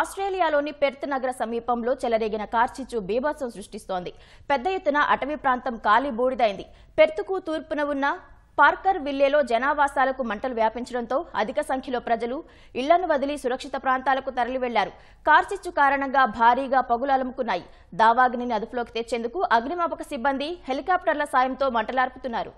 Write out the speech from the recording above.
ఆస్ట్రేలియాలోని పెర్త్ నగర సమీపంలో చెలరేగిన కార్చిచ్చు బీభత్సం సృష్టిస్తోంది. పెద్ద ఎత్తున అటవీ ప్రాంతం కాలి బూడిదైంది. పెర్త్కు తూర్పున ఉన్న పార్కర్ విల్లేలో జనావాసాలకు మంటలు వ్యాపించడంతో అధిక సంఖ్యలో ప్రజలు ఇళ్ళను వదిలి సురక్షిత ప్రాంతాలకు తరలి వెళ్ళారు కార్చిచ్చు కారణంగా భారీగా పగులు అలుముకున్నాయి దావాగ్నిని అదుపులోకి తెచ్చేందుకు అగ్నిమాపక సిబ్బంది హెలికాప్టర్ల సాయంతో మంటలార్పుతున్నారు.